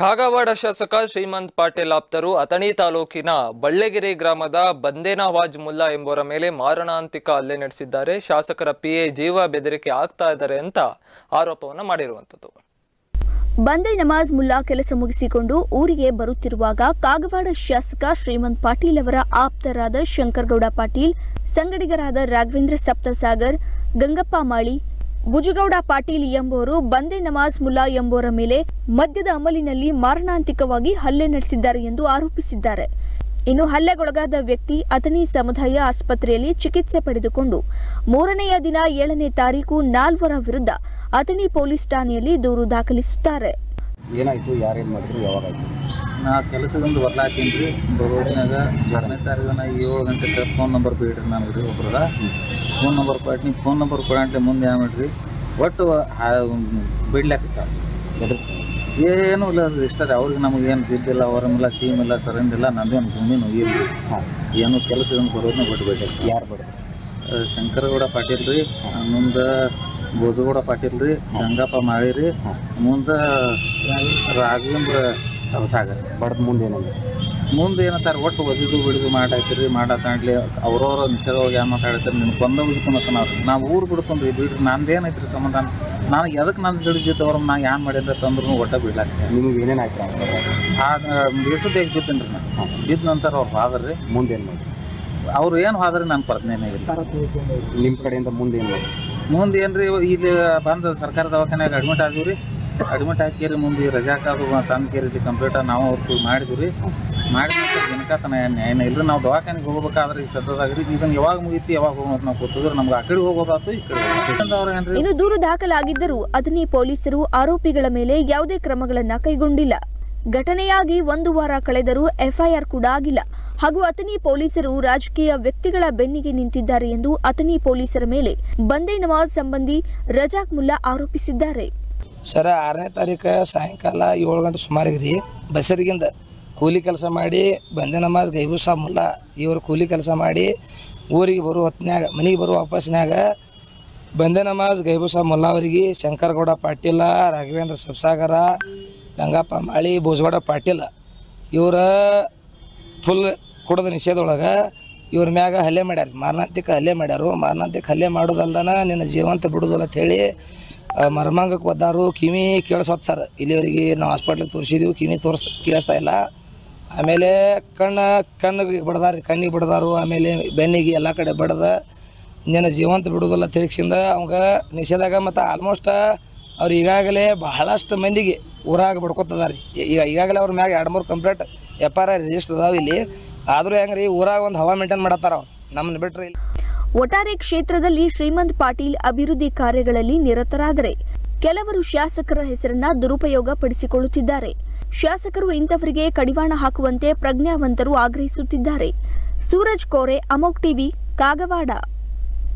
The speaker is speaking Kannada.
ಕಾಗವಾಡ ಶಾಸಕ ಶ್ರೀಮಂತ್ ಪಾಟೀಲ್ ಆಪ್ತರು ಅಥಣಿ ತಾಲೂಕಿನ ಬಳ್ಳೆಗೆರೆ ಗ್ರಾಮದ ಬಂದೇನವಾಜ್ ಮುಲ್ಲಾ ಎಂಬುವರ ಮೇಲೆ ಮಾರಣಾಂತಿಕ ಹಲ್ಲೆ ನಡೆಸಿದ್ದಾರೆ. ಶಾಸಕರ ಪಿಎ ಜೀವ ಬೆದರಿಕೆ ಆಗ್ತಾ ಇದ್ದಾರೆ ಅಂತ ಆರೋಪವನ್ನು ಮಾಡಿರುವಂಥದ್ದು. ಬಂದೆ ನಮಾಜ್ ಮುಲ್ಲಾ ಕೆಲಸ ಮುಗಿಸಿಕೊಂಡು ಊರಿಗೆ ಬರುತ್ತಿರುವಾಗ ಕಾಗವಾಡ ಶಾಸಕ ಶ್ರೀಮಂತ್ ಪಾಟೀಲ್ ಅವರ ಆಪ್ತರಾದ ಶಂಕರಗೌಡ ಪಾಟೀಲ್, ಸಂಗಡಿಗರಾದ ರಾಘವೇಂದ್ರ ಸಪ್ತಸಾಗರ್, ಗಂಗಪ್ಪ ಮಾಳಿ ಭುಜಗೌಡ ಪಾಟೀಲ್ ಎಂಬುವರು ಬಂದೆ ನಮಾಜ್ ಮುಲ್ಲಾ ಎಂಬುವರ ಮೇಲೆ ಮದ್ಯದ ಅಮಲಿನಲ್ಲಿ ಮಾರಣಾಂತಿಕವಾಗಿ ಹಲ್ಲೆ ನಡೆಸಿದ್ದಾರೆ ಎಂದು ಆರೋಪಿಸಿದ್ದಾರೆ. ಇನ್ನು ಹಲ್ಲೆಗೊಳಗಾದ ವ್ಯಕ್ತಿ ಅಥಣಿ ಸಮುದಾಯ ಆಸ್ಪತ್ರೆಯಲ್ಲಿ ಚಿಕಿತ್ಸೆ ಪಡೆದುಕೊಂಡು ಮೂರನೆಯ ದಿನ ಏಳನೇ ತಾರೀಕು ನಾಲ್ವರ ವಿರುದ್ಧ ಅಥಣಿ ಪೊಲೀಸ್ ಠಾಣೆಯಲ್ಲಿ ದೂರು ದಾಖಲಿಸುತ್ತಾರೆ. ಏನಾಯಿತು, ಯಾರೇನು ಮಾಡಿದ್ರು, ಯಾವಾಗ ಆಯ್ತು? ನಾ ಕೆಲಸದಿಂದ ಬರ್ಲಾಕೇನ್ರಿ ರೀ? ಬರೋದ್ರಾಗ ಎರಡನೇ ತಾರೀಕು ಏಳು ಗಂಟೆಗೆ ಫೋನ್ ನಂಬರ್ ಬಿಡ್ರಿ ನಾನು ರೀ ಒಬ್ರದ. ಫೋನ್ ನಂಬರ್ ಕೊಟ್ಟು ಫೋನ್ ನಂಬರ್ ಕೊಡಂಟ್ಲೆ ಮುಂದೆ ಏನು ಮಾಡಿರಿ? ಒಟ್ಟು ಬಿಡ್ಲಾಕ ಚಾಲು ಏನೂ ಇಲ್ಲ ಅದು ಇಷ್ಟ ರೀ ಅವ್ರಿಗೆ ನಮಗೆ ಏನು ಜಿಡ್ಡಿಲ್ಲ ಹೊರಮಿಲ್ಲ ಸೀಮ್ ಇಲ್ಲ ಸರಂಡ್ ಇಲ್ಲ ನಂದೇನು ಭೂಮಿ ನೋಯಿಲ್ಲ ಹಾಂ ಏನು ಕೆಲಸದಿಂದ ಬರೋದನ್ನ ಬಟ್ ಬಿಟ್ಟೆ ಯಾರು ಬಿಡ ಶಂಕರಗೌಡ ಪಾಟೀಲ್ ರೀ. ಮುಂದೆ ಭೋಜಗೌಡ ಪಾಟೀಲ್ ರೀ. ಗಂಗಪ್ಪ ಮಾಳಿ ರೀ ಹಾಂ ಮುಂದೆ ರಾಘವೇಂದ್ರ ಸರಸಾಗರ್ ಬಡ್ದ ಮುಂದೆ ಏನಂದ್ರೆ ಮುಂದೆ ಏನಂತಾರೆ ಒಟ್ಟು ಒದಿದು ಬಿಡಿದು ಮಾಡಾಯ್ತಿರಿ ಮಾಡಾತಾಡ್ಲಿ ಅವ್ರವ್ರ ನಿಷೇಧವಾಗಿ ಏನು ಮಾತಾಡ್ತಾರೆ ನಿಮ್ಗೆ ಬಂದ ಮತ್ತು ನಾವು. ನಾವು ಊರು ಬಿಡ್ಕೊಂಡ್ರಿ ಬಿಡ್ರಿ ನಂದೇನೈತ್ರಿ ಸಮಾಧಾನ ನಾನು ಎದಕ್ಕೆ ನಾನು ತಿಳಿದಿದ್ದವ್ರ ನಾ ಏನು ಮಾಡಿದ್ರೆ ತಂದ್ರು ಒಟ್ಟ ಬಿಡ್ಲಾಕ್ತೀನಿ ನಿಮ್ಗೆ ಏನೇನು ಆಯ್ತು ಆ ಹೇಗೆ ಬಿದ್ದೀನಿ ರೀ ನಾನು ಬಿದ್ದ ನಂತರ ಅವ್ರು ಹಾದ್ರಿ. ಮುಂದೇನು ಮುಂದೆ ಏನು ಮಾಡಿ ಅವ್ರು ಏನು ಹಾದ್ರಿ ನಾನು ಪ್ರಜ್ಞೆನೇ ಇಲ್ಲ. ನಿಮ್ಮ ಕಡೆಯಿಂದ ಮುಂದೆ ಏನು ಮಾಡಿ ಮುಂದೆ ಏನು ರೀ ಇಲ್ಲಿ ಬಂದ ಸರ್ಕಾರ ದವಾಖಾನ್ಯಾಗ ಅಡ್ಮಿಟ್ ಆಗಿವ್ರಿ. ರೀ ಅಡ್ಮಿಟ್ ಹಾಕಿರಿ ಮುಂದೆ ರಜಾಕಾದು ತಂದು ಕೇರಿ ಕಂಪ್ಲೀಟ್ ನಾವು ಅವ್ರು ಮಾಡಿದ್ವಿ ರೀ. ಮಾಡಿದ ನಂತರ ದಿನಕತನ ಏನು ಇಲ್ಲ ನಾವು ದವಾಖಾನೆಗೆ ಹೋಗ್ಬೇಕಾದ್ರೆ ಈ ಸದ್ಯದಾಗ ಇದನ್ನ ಯಾವಾಗ ಮುಗೀತಿ ಯಾವಾಗ ಹೋಗೋದು ನಾವು ಕೂತಿದ್ರೆ ನಮ್ಗೆ ಆ ಕಡೆ ಹೋಗೋದಾತು ಈ ಕಡೆ ಇನ್ನು ದೂರು ದಾಖಲಾಗಿದ್ದರೂ ಅದನ್ನಿ ಪೊಲೀಸರು ಆರೋಪಿಗಳ ಮೇಲೆ ಯಾವುದೇ ಕ್ರಮಗಳನ್ನ ಕೈಗೊಂಡಿಲ್ಲ. ಘಟನೆಯಾಗಿ ಒಂದು ವಾರ ಕಳೆದರೂ ಎಫ್ಐಆರ್ ಕೂಡ ಆಗಿಲ್ಲ. ಹಾಗೂ ಅಥಣಿ ಪೊಲೀಸರು ರಾಜಕೀಯ ವ್ಯಕ್ತಿಗಳ ಬೆನ್ನಿಗೆ ನಿಂತಿದ್ದಾರೆ ಎಂದು ಅಥಣಿ ಪೊಲೀಸರ ಮೇಲೆ ಬಂದೇ ನವಾಜ್ ಸಂಬಂಧಿ ರಜಾಕ್ ಮುಲ್ಲಾ ಆರೋಪಿಸಿದ್ದಾರೆ. ಸರ ಆರನೇ ತಾರೀಕು ಸಾಯಂಕಾಲ ಏಳು ಗಂಟೆ ಸುಮಾರಿಗೆ ರೀ. ಬಸರಿಗಿಂದ ಕೂಲಿ ಕೆಲಸ ಮಾಡಿ ಬಂದೆ ನಮಾಜ್ ಗೈಬು ಸಾಬ್ ಮುಲ್ಲಾ. ಇವರು ಕೂಲಿ ಕೆಲಸ ಮಾಡಿ ಊರಿಗೆ ಬರುವ ಹೊತ್ತಿನಾಗ ಮನೆಗೆ ಬರುವ ವಾಪಸ್ನಾಗ ಬಂದೆ ನಮಾಜ್ ಗೈಬು ಸಾಬ್ ಮುಲ್ಲಾ ಅವರಿಗೆ ಶಂಕರಗೌಡ ಪಾಟೀಲ, ರಾಘವೇಂದ್ರ ಸಬ್ಸಾಗರ, ಗಂಗಪ್ಪ ಮಾಳಿ, ಭೋಜಗೌಡ ಪಾಟೀಲ. ಇವರ ಫುಲ್ ಕುಡದ ನಿಷೇಧದೊಳಗೆ ಇವ್ರ ಮ್ಯಾಗ ಹಲ್ಲೆ ಮಾಡ್ಯಾರ ಮಾರಣಾಂತಿಕ ಹಲ್ಲೆ ಮಾಡ್ಯಾರು. ಮಾರಣಾಂತಿಕ ಹಲ್ಲೆ ಮಾಡೋದಲ್ದನ ನಿನ್ನ ಜೀವಂತ ಬಿಡೋದಲ್ಲ ಅಂಥೇಳಿ ಮರ್ಮಾಂಗಕ್ಕೆ ಒದ್ದಾರು. ಕಿವಿ ಕೇಳಿಸೋದು ಸರ್. ಇಲ್ಲಿವರೆಗೆ ನಾವು ಹಾಸ್ಪಿಟ್ಲಿಗೆ ತೋರಿಸಿದ್ವಿ. ಕಿವಿ ತೋರಿಸ್, ಕೇಳಿಸ್ತಾ ಇಲ್ಲ. ಆಮೇಲೆ ಕಣ್ಣು, ಕಣ್ಣಿಗೆ ಬಡ್ದಾರಿ, ಕಣ್ಣಿಗೆ ಬಡ್ದಾರು. ಆಮೇಲೆ ಬೆನ್ನಿಗೆ ಎಲ್ಲ ಕಡೆ ಬಡ್ದ. ಇನ್ನೇನು ಜೀವಂತ ಬಿಡೋದಲ್ಲ ತಿರುಗಿಸಿಂದ. ಅವಾಗ ನಿಷೇಧಾಗ ಮತ್ತು ಆಲ್ಮೋಸ್ಟ್ ಅವ್ರು ಈಗಾಗಲೇ ಬಹಳಷ್ಟು ಮಂದಿಗೆ ಊರಾಗ ಬಡ್ಕೊತದಾರಿ ಈಗ, ಈಗಾಗಲೇ ಅವ್ರ ಮ್ಯಾಗ ಎರಡು ಮೂರು complaint F R I register ಅದಾವ ಇಲ್ಲಿ. ಆದರೂ ಹೆಂಗೆ ರೀ ಊರಾಗ ಒಂದು ಹವಾ ಮೇಂಟೈನ್ ಮಾಡತ್ತಾರ ಅವ್ರು. ನಮ್ಮನ್ನ ಬಿಟ್ಟರೆ ಇಲ್ಲಿ ಒಟ್ಟಾರೆ ಕ್ಷೇತ್ರದಲ್ಲಿ ಶ್ರೀಮಂತ್ ಪಾಟೀಲ್ ಅಭಿವೃದ್ಧಿ ಕಾರ್ಯಗಳಲ್ಲಿ ನಿರತರಾದರೆ ಕೆಲವರು ಶಾಸಕರ ಹೆಸರನ್ನ ದುರುಪಯೋಗ ಪಡಿಸಿಕೊಳ್ಳುತ್ತಿದ್ದಾರೆ ಶಾಸಕರು ಇಂಥವರಿಗೆ ಕಡಿವಾಣ ಹಾಕುವಂತೆ ಪ್ರಜ್ಞಾವಂತರು ಆಗ್ರಹಿಸುತ್ತಿದ್ದಾರೆ. ಸೂರಜ್ ಕೋರೆ, ಅಮೋಕ್ ಟಿವಿ, ಕಾಗವಾಡ.